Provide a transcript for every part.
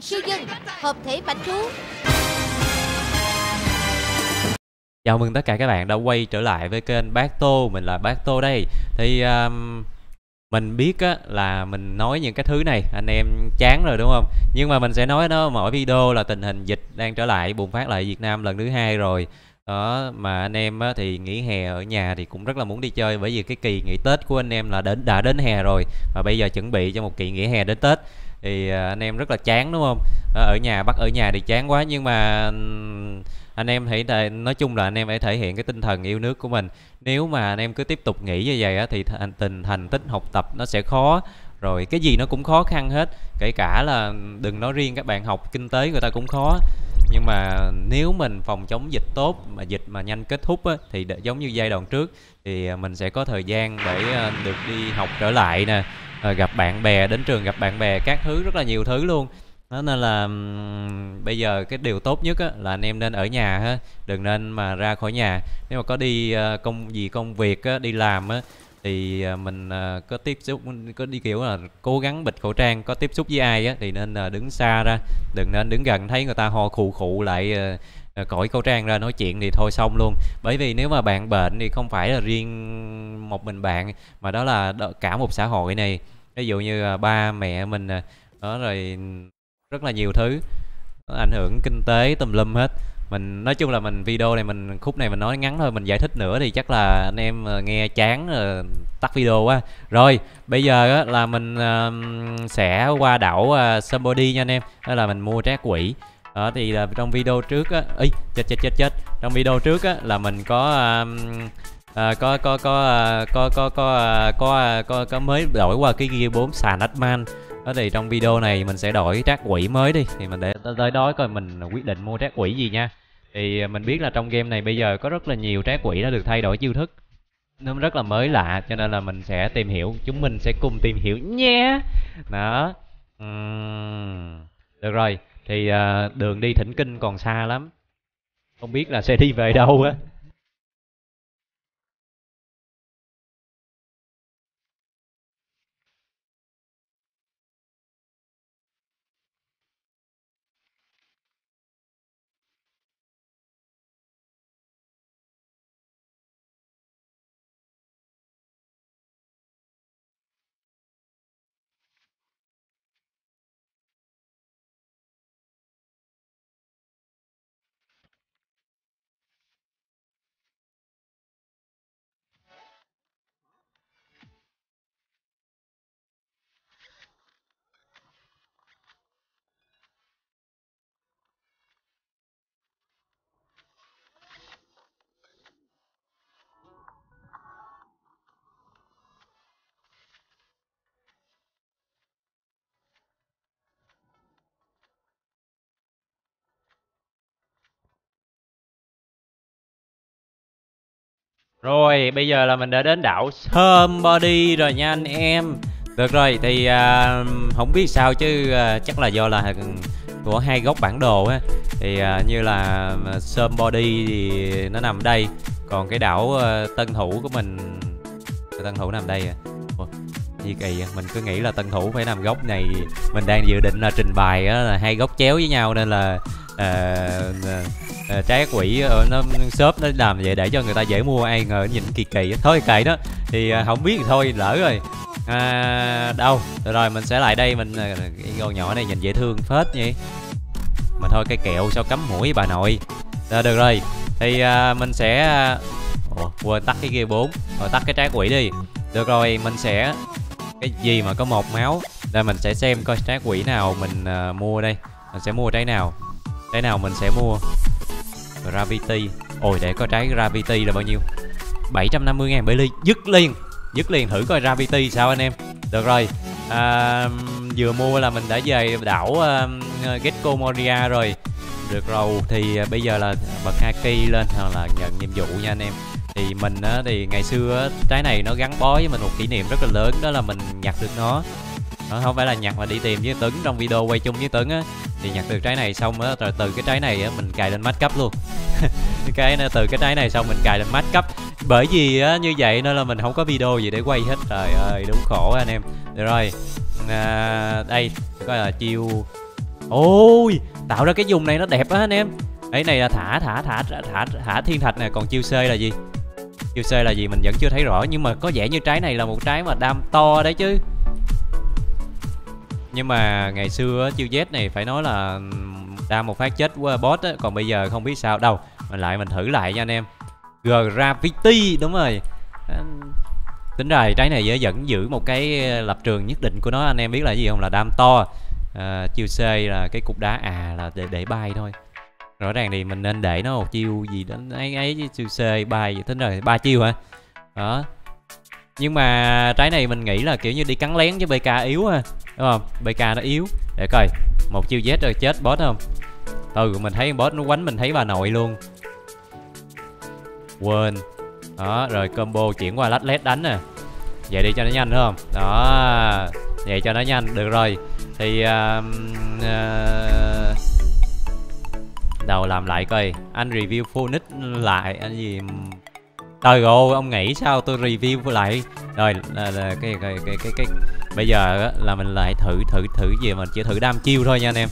mạnh siêu nhân, Hợp thể bánh thú Chào mừng tất cả các bạn đã quay trở lại với kênh Bác Tô Mình là Bác Tô đây. Thì um, mình biết á, là mình nói những cái thứ này anh em chán rồi đúng không? Nhưng mà mình sẽ nói nó mỗi video là tình hình dịch đang trở lại bùng phát lại Việt Nam lần thứ hai rồi. Đó mà anh em á, thì nghỉ hè ở nhà thì cũng rất là muốn đi chơi bởi vì cái kỳ nghỉ Tết của anh em là đến đã đến hè rồi. Và bây giờ chuẩn bị cho một kỳ nghỉ hè đến Tết thì à, anh em rất là chán đúng không? À, ở nhà bắt ở nhà thì chán quá nhưng mà anh em hãy nói chung là anh em phải thể hiện cái tinh thần yêu nước của mình. Nếu mà anh em cứ tiếp tục nghĩ như vậy á, thì thành tình thành tích học tập nó sẽ khó. Rồi cái gì nó cũng khó khăn hết kể cả là đừng nói riêng các bạn học kinh tế người ta cũng khó. Nhưng mà nếu mình phòng chống dịch tốt mà dịch mà nhanh kết thúc á, thì để, giống như giai đoạn trước thì à, mình sẽ có thời gian để được đi học trở lại nè. Ờ, gặp bạn bè đến trường gặp bạn bè các thứ rất là nhiều thứ luôn. Đó nên là um, bây giờ cái điều tốt nhất á, là anh em nên ở nhà ha đừng nên mà ra khỏi nhà. Nếu mà có đi uh, công gì công việc á, đi làm á thì uh, mình uh, có tiếp xúc có đi kiểu là cố gắng bịt khẩu trang có tiếp xúc với ai á thì nên uh, đứng xa ra đừng nên đứng gần thấy người ta ho khụ khụ lại uh, Ờ, cởi khẩu trang ra nói chuyện thì thôi xong luôn. Bởi vì nếu mà bạn bệnh thì không phải là riêng một mình bạn mà đó là cả một xã hội này. Ví dụ như à, ba mẹ mình à, đó rồi rất là nhiều thứ nó ảnh hưởng kinh tế tùm lum hết. Mình nói chung là mình video này mình khúc này mình nói ngắn thôi mình giải thích nữa thì chắc là anh em à, nghe chán tắt video quá. Rồi bây giờ á, là mình uh, sẽ qua đảo uh, somebody nha anh em. Đó là mình mua trác quỷ đó thì là trong video trước á ý chết chết chết chết. Trong video trước á là mình có um, À, có có có à, có có có à, có à, có có mới đổi qua cái gear 4 sàn Atman. Đó thì trong video này mình sẽ đổi trác quỷ mới đi. Thì mình để tới đó coi mình quyết định mua trác quỷ gì nha. Thì mình biết là trong game này bây giờ có rất là nhiều trác quỷ đã được thay đổi chiêu thức. Nó rất là mới lạ cho nên là mình sẽ tìm hiểu chúng mình sẽ cùng tìm hiểu nhé. Đó. Uhm. được rồi thì uh, đường đi thỉnh kinh còn xa lắm. Không biết là sẽ đi về đâu á. Rồi, bây giờ là mình đã đến đảo Somebody rồi nha anh em. Được rồi, thì à, không biết sao chứ à, chắc là do là của hai góc bản đồ á. Thì à, như là Somebody thì nó nằm đây Còn cái đảo à, Tân Thủ của mình Tân Thủ nằm đây à. Ủa, gì kỳ mình cứ nghĩ là Tân Thủ phải nằm góc này. Mình đang dự định là trình bày á, là hai góc chéo với nhau nên là uh, Ờ, trái quỷ ờ, nó shop nó làm vậy để cho người ta dễ mua ai ngờ nhìn kỳ kỳ thôi kệ đó thì ờ, không biết thì thôi lỡ rồi. À, đâu rồi, rồi mình sẽ lại đây mình cái con nhỏ này nhìn dễ thương phết nhỉ. Mà thôi cái kẹo sao cắm mũi bà nội? À, được rồi thì à, mình sẽ Ủa, quên tắt cái kia 4 rồi tắt cái trái quỷ đi. Được rồi mình sẽ cái gì mà có một máu đây mình sẽ xem coi trái quỷ nào mình uh, mua đây. Mình sẽ mua trái nào trái nào mình sẽ mua. Gravity. Ôi để coi trái Gravity là bao nhiêu? 750 ngàn Bailey Dứt liền. Dứt liền thử coi Gravity sao anh em. Được rồi. À, Vừa mua là mình đã về đảo uh, Gecko Moria rồi. Được rồi thì uh, bây giờ là bật Haki lên Hoặc là nhận nhiệm vụ nha anh em. Thì mình á, thì ngày xưa á, trái này nó gắn bó với mình một kỷ niệm rất là lớn đó là mình nhặt được nó. Nó không phải là nhặt mà đi tìm với Tuấn trong video quay chung với Tuấn á thì nhặt được trái này xong á rồi từ cái trái này á mình cài lên mắt cấp luôn. Cái từ cái trái này xong mình cài lên mắt cấp. Bởi vì á như vậy nên là mình không có video gì để quay hết. Trời ơi đúng khổ anh em. Được rồi. À, đây coi là chiêu. Ôi tạo ra cái vùng này nó đẹp á anh em. Ấy này là thả thả thả thả thả, thả thiên thạch nè còn chiêu c là gì? Chiêu c là gì mình vẫn chưa thấy rõ nhưng mà có vẻ như trái này là một trái mà đam to đấy chứ nhưng mà ngày xưa chiêu z này phải nói là đam một phát chết qua boss á còn bây giờ không biết sao. Đâu mình lại mình thử lại nha anh em. Gravity đúng rồi. Tính ra trái này vẫn giữ một cái lập trường nhất định của nó. Anh em biết là gì không? Là đam to. À, chiêu c là cái cục đá à là để để bay thôi. Rõ ràng thì mình nên để nó một chiêu gì đó ấy ấy chiêu c bay tính rồi ba chiêu hả? Đó nhưng mà trái này mình nghĩ là kiểu như đi cắn lén với bk yếu ha đúng không? Bk nó yếu. Để coi một chiêu z rồi chết boss không? Từ mình thấy boss nó quánh mình thấy bà nội luôn. Quên. Đó rồi combo chuyển qua lách led đánh nè. Vậy đi cho nó nhanh đúng không? Đó. Vậy cho nó nhanh được rồi. Thì uh, uh, đầu làm lại coi. Anh review phonic lại anh gì trời ơi ông nghĩ sao tôi review lại? Rồi là, là cái, cái cái cái cái bây giờ là mình lại thử thử thử gì mình chỉ thử đam chiêu thôi nha anh em.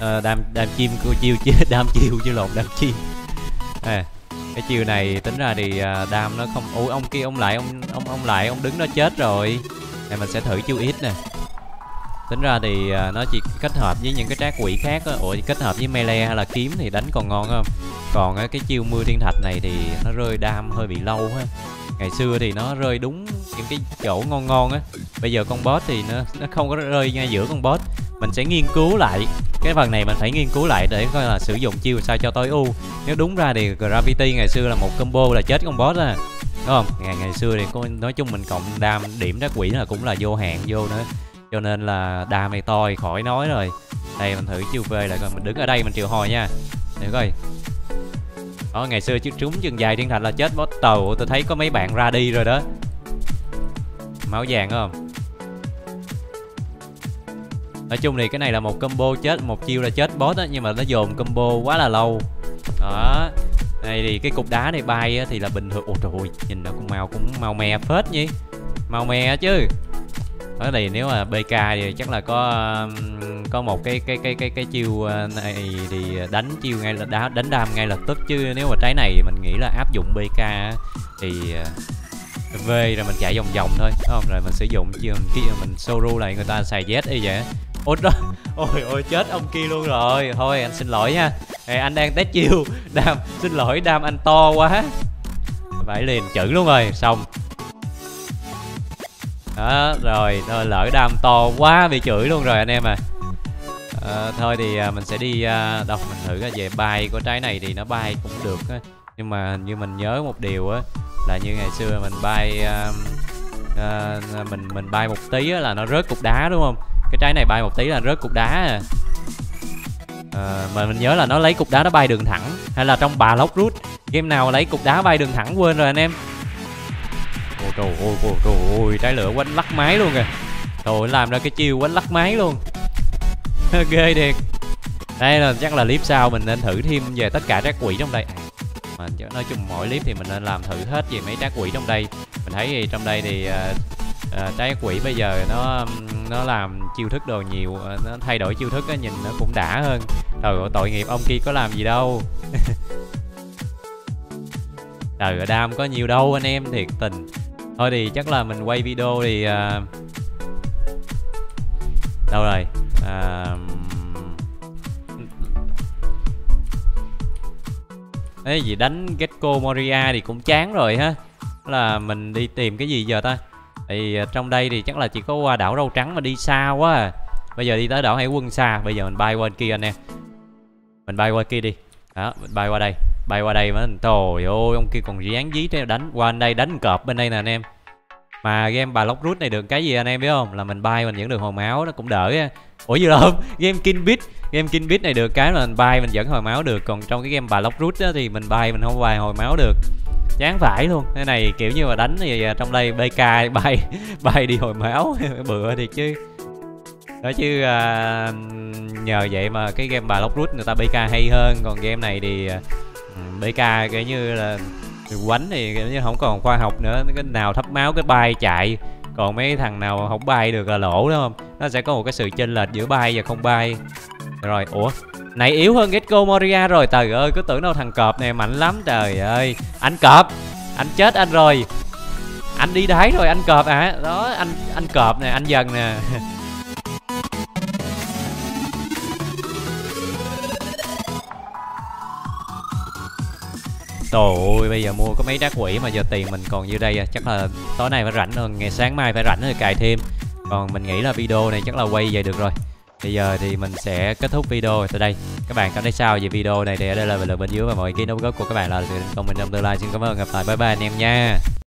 À, đam đam chim cô chiêu chứ đam chiêu chứ lộn đam chim. À, cái chiêu này tính ra thì à, đam nó không ôi ông kia ông lại ông ông ông lại ông đứng nó chết rồi. Này mình sẽ thử chiêu ít nè tính ra thì à, nó chỉ kết hợp với những cái trác quỷ khác á. Ủa kết hợp với melee hay là kiếm thì đánh còn ngon không còn cái chiêu mưa thiên thạch này thì nó rơi đam hơi bị lâu ha. Ngày xưa thì nó rơi đúng những cái chỗ ngon ngon á. Bây giờ con boss thì nó nó không có rơi ngay giữa con boss. Mình sẽ nghiên cứu lại. Cái phần này mình phải nghiên cứu lại để coi là sử dụng chiêu sao cho tối ưu. Nếu đúng ra thì gravity ngày xưa là một combo là chết con boss à. Đúng không? Ngày ngày xưa thì nói chung mình cộng đam điểm đá quỷ là cũng là vô hạn vô nữa cho nên là đam này to thì khỏi nói rồi. Đây mình thử chiêu về lại coi mình đứng ở đây mình triệu hồi nha. Để coi. Đó ngày xưa chứ trúng chân dài thiên thạch là chết boss tàu tôi thấy có mấy bạn ra đi rồi đó. Máu vàng không? Nói chung thì cái này là một combo chết một chiêu là chết boss á nhưng mà nó dồn combo quá là lâu. Đó. Này thì cái cục đá này bay á, thì là bình thường. Ôi trời ơi nhìn nó cũng màu cũng màu mè phết nhỉ. Màu mè chứ ở thì nếu mà bk thì chắc là có có một cái cái cái cái cái chiêu ờ, này thì đánh chiêu ngay là đá đánh đam ngay lập tức. Chứ nếu mà trái này mình nghĩ là áp dụng bk thì ờ, v rồi mình chạy vòng vòng thôi đúng không? Rồi mình sử dụng chiêu mình kia mình solo lại người ta xài z y vậy ôi đó ôi ôi chết ông kia luôn rồi. Thôi anh xin lỗi nha. Ê, anh đang test chiêu. Đam xin lỗi đam anh to quá. Phải liền chữ luôn rồi. Xong đó rồi thôi lỡ đam to quá bị chửi luôn rồi anh em à, à thôi thì à, mình sẽ đi à, mình thử cái về bay của trái này thì nó bay cũng được á. Nhưng mà hình như mình nhớ một điều á là như ngày xưa mình bay à, à, mình mình bay một tí á là nó rớt cục đá đúng không? Cái trái này bay một tí là rớt cục đá à. à mà mình nhớ là nó lấy cục đá nó bay đường thẳng hay là trong bà lóc rút game nào lấy cục đá bay đường thẳng quên rồi anh em trời ơi ôi trời ơi trái lửa quánh lắc máy luôn kìa. Trời làm ra cái chiêu quánh lắc máy luôn. Ghê thiệt. Đây là chắc là clip sau mình nên thử thêm về tất cả các quỷ trong đây. À, mà nói chung mỗi clip thì mình nên làm thử hết về mấy trác quỷ trong đây. Mình thấy thì trong đây thì uh, uh, trái quỷ bây giờ nó nó làm chiêu thức đồ nhiều uh, nó thay đổi chiêu thức á nhìn nó cũng đã hơn. Trời ơi tội nghiệp ông kia có làm gì đâu. Trời ơi đam có nhiều đâu anh em thiệt tình thôi thì chắc là mình quay video thì uh, đâu rồi? Uh, Đấy gì đánh Gecko Moria thì cũng chán rồi ha. Là mình đi tìm cái gì giờ ta? Thì à, trong đây thì chắc là chỉ có qua đảo râu trắng mà đi xa quá à. Bây giờ đi tới đảo hải quân xa. Bây giờ mình bay qua kia anh em Mình bay qua kia đi. Đó mình bay qua đây bay qua đây mà trời ơi ông kia còn dán dí theo đánh. Qua anh đây đánh cọp bên đây nè anh em. Mà game bà lóc rút này được cái gì anh em biết không? Là mình bay mình vẫn được hồi máu nó cũng đỡ á ủa gì đâu game king bit game king bit này được cái là mình bay mình vẫn hồi máu được. Còn trong cái game bà lóc rút á thì mình bay mình không bay hồi máu được. Chán phải luôn. Cái này kiểu như là đánh thì à, trong đây bk bay bay đi hồi máu. Bựa thiệt chứ. Đó chứ à, nhờ vậy mà cái game bà lóc rút người ta bk hay hơn. Còn game này thì à, bk kiểu như là quánh thì kiểu như không còn khoa học nữa. Cái nào thấp máu, cái bay chạy. Còn mấy thằng nào không bay được là lỗ, đúng không? Nó sẽ có một cái sự chênh lệch giữa bay và không bay. Rồi, ủa, này yếu hơn Gecko Moria rồi. Trời ơi, cứ tưởng đâu thằng cọp này mạnh lắm. Trời ơi, anh cọp, anh chết anh rồi. Anh đi đáy rồi, anh cọp à đó, anh anh cọp nè, anh dần nè. Trời ơi, bây giờ mua có mấy đá quỷ mà giờ tiền mình còn như đây à. Chắc là tối nay phải rảnh hơn, ngày sáng mai phải rảnh rồi cài thêm. Còn mình nghĩ là video này chắc là quay về được rồi. Bây giờ thì mình sẽ kết thúc video tại đây. Các bạn cảm thấy sao về video này? Thì ở đây là bình luận bên dưới Và mọi ý kiến đóng góp của các bạn là comment trong tương lai. Xin cảm ơn, gặp lại, bye bye anh em nha.